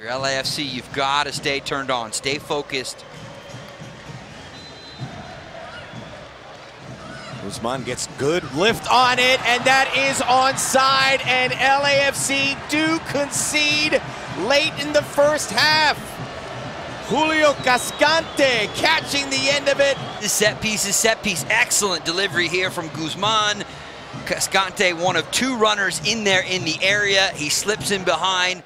Your LAFC, you've got to stay turned on, stay focused. Guzman gets good lift on it, and that is onside, and LAFC do concede late in the first half. Julio Cascante catching the end of it. The set piece is set piece. Excellent delivery here from Guzman. Cascante, one of two runners in there in the area. He slips in behind.